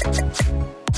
フフフ。